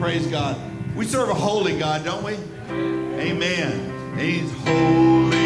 Praise God. We serve a holy God, don't we? Amen. He's holy.